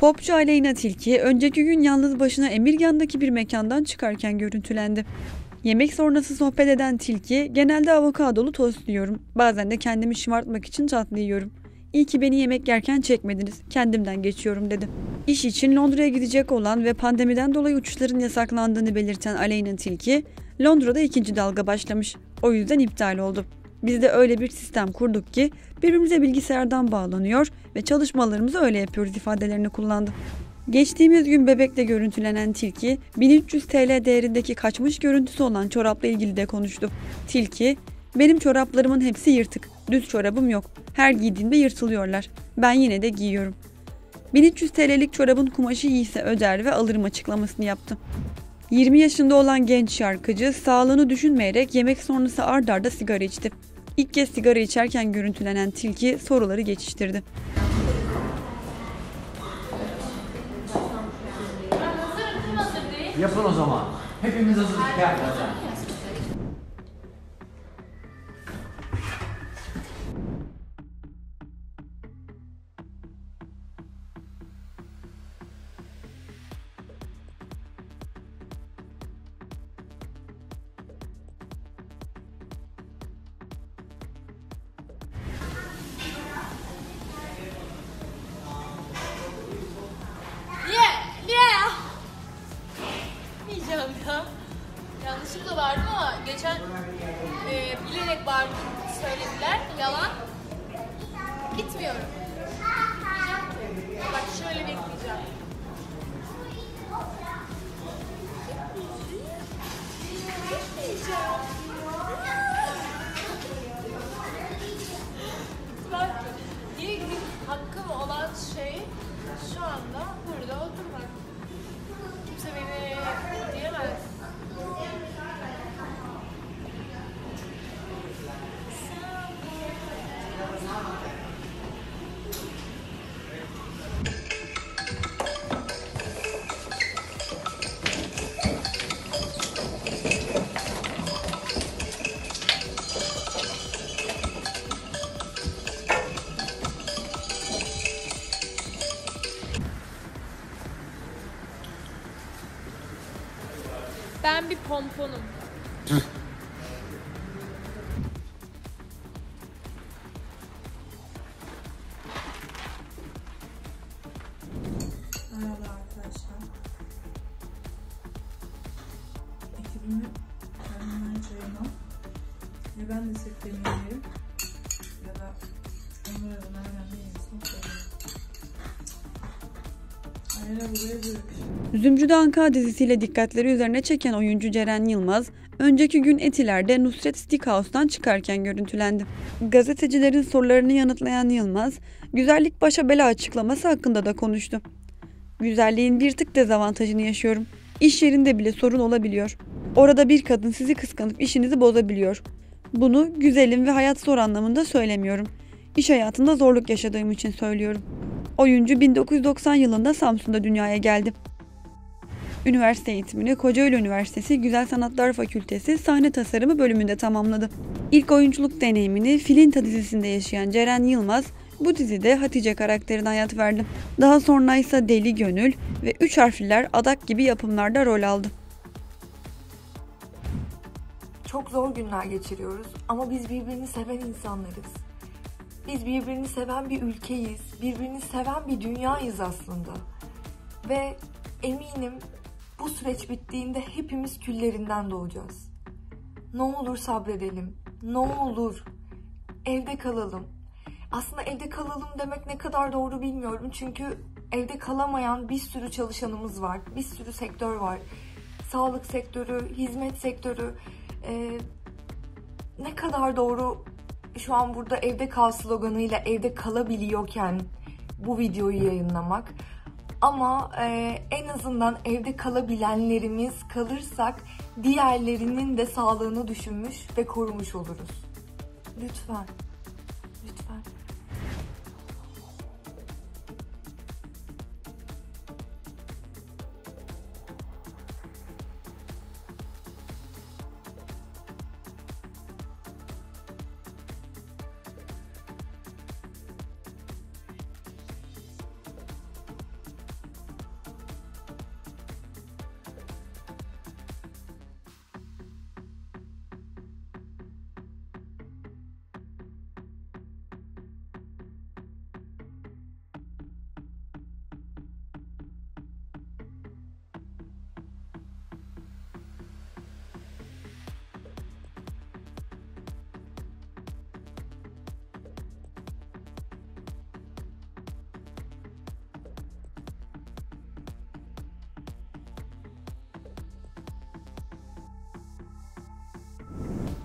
Popçu Aleyna Tilki önceki gün yalnız başına Emirgan'daki bir mekandan çıkarken görüntülendi. Yemek sonrası sohbet eden Tilki, genelde avokadolu tost yiyorum. Bazen de kendimi şımartmak için tatlı yiyorum. İyi ki beni yemek yerken çekmediniz. Kendimden geçiyorum dedi. İş için Londra'ya gidecek olan ve pandemiden dolayı uçuşların yasaklandığını belirten Aleyna Tilki, Londra'da ikinci dalga başlamış. O yüzden iptal oldu. Biz de öyle bir sistem kurduk ki birbirimize bilgisayardan bağlanıyor ve çalışmalarımızı öyle yapıyoruz ifadelerini kullandı. Geçtiğimiz gün bebekle görüntülenen Tilki, 1300 TL değerindeki kaçmış görüntüsü olan çorapla ilgili de konuştu. Tilki, benim çoraplarımın hepsi yırtık, düz çorabım yok. Her giydiğimde yırtılıyorlar. Ben yine de giyiyorum. 1300 TL'lik çorabın kumaşı iyiyse öder ve alırım açıklamasını yaptı. 20 yaşında olan genç şarkıcı sağlığını düşünmeyerek yemek sonrası ard arda sigara içti. İlk kez sigara içerken görüntülenen Tilki soruları geçiştirdi. Yapın o zaman. Hepimiz hazırlık gel zaten. Geçen e, bilerek bağırdım söylediler. Yalan. Gitmiyorum. Bak şöyle bekleyeceğim. Gitmeyeceğim. Bak ilk hakkım olan şey şu anda Ben Zümrüt Anka dizisiyle dikkatleri üzerine çeken oyuncu Ceren Yılmaz, önceki gün Etiler'de Nusret Steakhouse'dan çıkarken görüntülendi. Gazetecilerin sorularını yanıtlayan Yılmaz, güzellik başa bela açıklaması hakkında da konuştu. Güzelliğin bir tık dezavantajını yaşıyorum. İş yerinde bile sorun olabiliyor. Orada bir kadın sizi kıskanıp işinizi bozabiliyor. Bunu güzelim ve hayat zor anlamında söylemiyorum. İş hayatında zorluk yaşadığım için söylüyorum. Oyuncu 1990 yılında Samsun'da dünyaya geldi. Üniversite eğitimini Kocaeli Üniversitesi Güzel Sanatlar Fakültesi Sahne Tasarımı bölümünde tamamladı. İlk oyunculuk deneyimini Filinta dizisinde yaşayan Ceren Yılmaz, bu dizide Hatice karakterine hayat verdi. Daha sonra ise Deli Gönül ve Üç Harfliler Adak gibi yapımlarda rol aldı. Çok zor günler geçiriyoruz ama biz birbirini seven insanlarız. Biz birbirini seven bir ülkeyiz. Birbirini seven bir dünyayız aslında. Ve eminim bu süreç bittiğinde hepimiz küllerinden doğacağız. Ne olur sabredelim. Ne olur evde kalalım. Aslında evde kalalım demek ne kadar doğru bilmiyorum. Çünkü evde kalamayan bir sürü çalışanımız var. Bir sürü sektör var. Sağlık sektörü, hizmet sektörü. Ee, ne kadar doğru şu an burada evde kal sloganıyla evde kalabiliyorken bu videoyu yayınlamak. Ama e, en azından evde kalabilenlerimiz kalırsak diğerlerinin de sağlığını düşünmüş ve korumuş oluruz. Lütfen.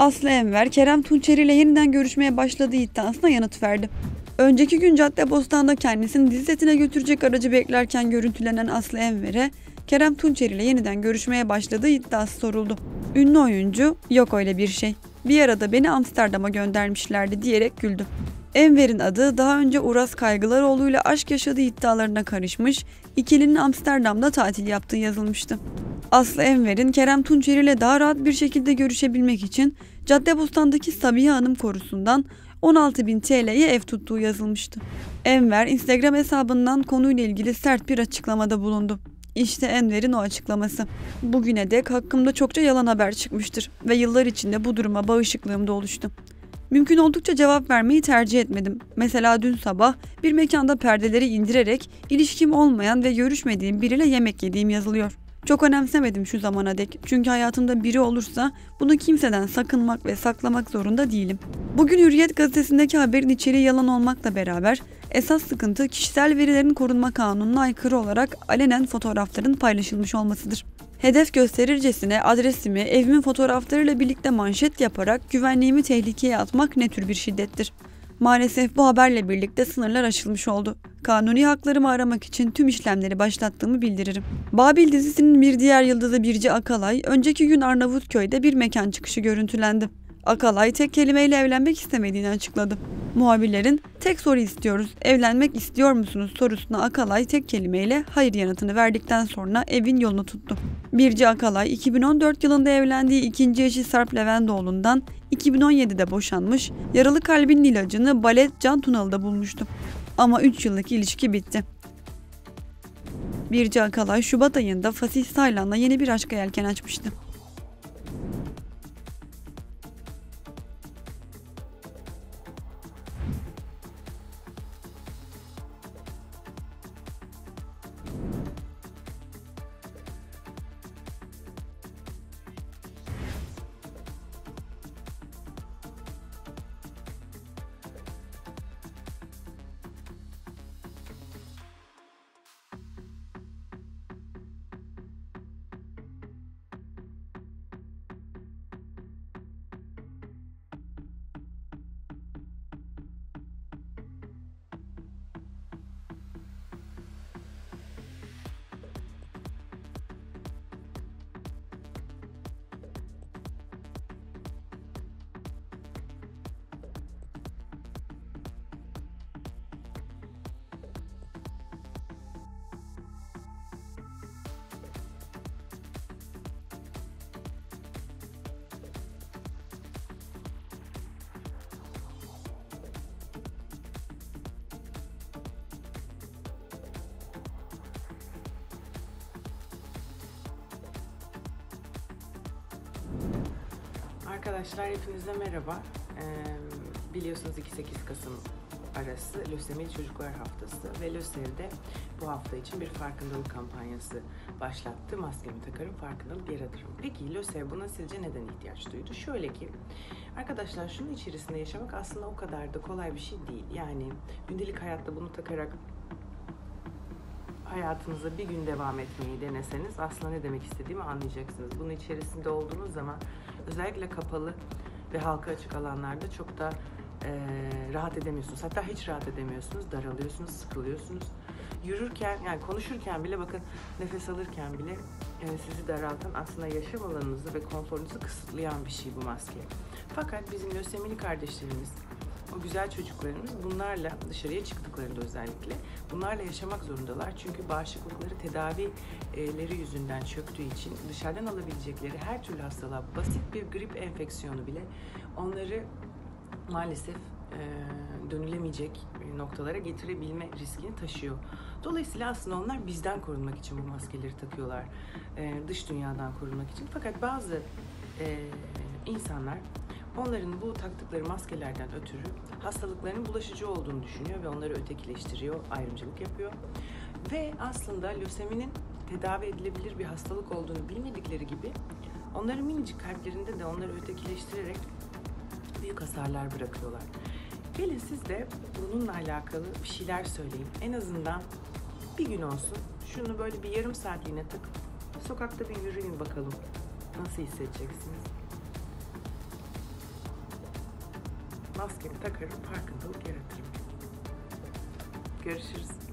Aslı Enver, Kerem Tunçeri ile yeniden görüşmeye başladığı iddiasına yanıt verdi. Önceki gün Caddebostan'da kendisini dizi setine götürecek aracı beklerken görüntülenen Aslı Enver'e Kerem Tunçeri ile yeniden görüşmeye başladığı iddiası soruldu. Ünlü oyuncu, yok öyle bir şey. Bir arada beni Amsterdam'a göndermişlerdi diyerek güldü. Enver'in adı daha önce Uras Kaygılaroğlu ile aşk yaşadığı iddialarına karışmış, ikilinin Amsterdam'da tatil yaptığı yazılmıştı. Aslı Enver'in Kerem Tunçeri ile daha rahat bir şekilde görüşebilmek için Caddebostan'daki Sabiha Hanım korusundan 16.000 TL'ye ev tuttuğu yazılmıştı. Enver Instagram hesabından konuyla ilgili sert bir açıklamada bulundu. İşte Enver'in o açıklaması. Bugüne dek hakkımda çokça yalan haber çıkmıştır ve yıllar içinde bu duruma bağışıklığım da oluştu. Mümkün oldukça cevap vermeyi tercih etmedim. Mesela dün sabah bir mekanda perdeleri indirerek ilişkim olmayan ve görüşmediğim biriyle yemek yediğim yazılıyor. Çok önemsemedim şu zamana dek. Çünkü hayatımda biri olursa bunu kimseden sakınmak ve saklamak zorunda değilim. Bugün Hürriyet gazetesindeki haberin içeriği yalan olmakla beraber esas sıkıntı kişisel verilerin korunma kanununa aykırı olarak alenen fotoğrafların paylaşılmış olmasıdır. Hedef gösterircesine adresimi, evimin fotoğraflarıyla birlikte manşet yaparak güvenliğimi tehlikeye atmak ne tür bir şiddettir? Maalesef bu haberle birlikte sınırlar aşılmış oldu. Kanuni haklarımı aramak için tüm işlemleri başlattığımı bildiririm. Babil dizisinin bir diğer yıldızı Birci Akalay, önceki gün Arnavutköy'de bir mekan çıkışı görüntülendi. Akalay tek kelimeyle evlenmek istemediğini açıkladı. Muhabirlerin tek soru istiyoruz, evlenmek istiyor musunuz sorusuna Akalay tek kelimeyle hayır yanıtını verdikten sonra evin yolunu tuttu. Birci Akalay 2014 yılında evlendiği ikinci eşi Sarp Levendoğlu'ndan 2017'de boşanmış, yaralı kalbinin ilacını Balet Can Tunalı'da bulmuştu. Ama 3 yıllık ilişki bitti. Birci Akalay Şubat ayında Fasih Saylan'la yeni bir aşka yelken açmıştı. Arkadaşlar hepinize merhaba. Ee, biliyorsunuz 2-8 Kasım arası Lösemili Çocuklar Haftası ve LÖSEV'de bu hafta için bir farkındalık kampanyası başlattı. Maskemi takarım, farkındalık yaratırım. Peki LÖSEV buna sizce neden ihtiyaç duydu? Şöyle ki, arkadaşlar şunun içerisinde yaşamak aslında o kadar da kolay bir şey değil. Yani gündelik hayatta bunu takarak hayatınıza bir gün devam etmeyi deneseniz aslında ne demek istediğimi anlayacaksınız. Bunun içerisinde olduğunuz zaman özellikle kapalı ve halka açık alanlarda çok da e, rahat edemiyorsunuz. Hatta hiç rahat edemiyorsunuz, daralıyorsunuz, sıkılıyorsunuz. Yürürken, yani konuşurken bile bakın nefes alırken bile e, sizi daraltan aslında yaşam alanınızı ve konforunuzu kısıtlayan bir şey bu maske. Fakat bizim lösemili kardeşlerimiz, o güzel çocuklarımız bunlarla dışarıya çıktıklarında özellikle bunlarla yaşamak zorundalar. Çünkü bağışıklıkları tedavileri yüzünden çöktüğü için dışarıdan alabilecekleri her türlü hastalığa basit bir grip enfeksiyonu bile onları maalesef e, dönülemeyecek noktalara getirebilme riskini taşıyor. Dolayısıyla aslında onlar bizden korunmak için bu maskeleri takıyorlar. E, dış dünyadan korunmak için. Fakat bazı e, insanlar onların bu taktıkları maskelerden ötürü hastalıkların bulaşıcı olduğunu düşünüyor ve onları ötekileştiriyor, ayrımcılık yapıyor. Ve aslında löseminin tedavi edilebilir bir hastalık olduğunu bilmedikleri gibi onların minicik kalplerinde de onları ötekileştirerek büyük hasarlar bırakıyorlar. Gelin siz de bununla alakalı bir şeyler söyleyin. En azından bir gün olsun şunu böyle bir yarım saatliğine takıp sokakta bir yürüyün bakalım. Nasıl hissedeceksiniz? Maskemi takarım, farkındalık yaratırım. Görüşürüz.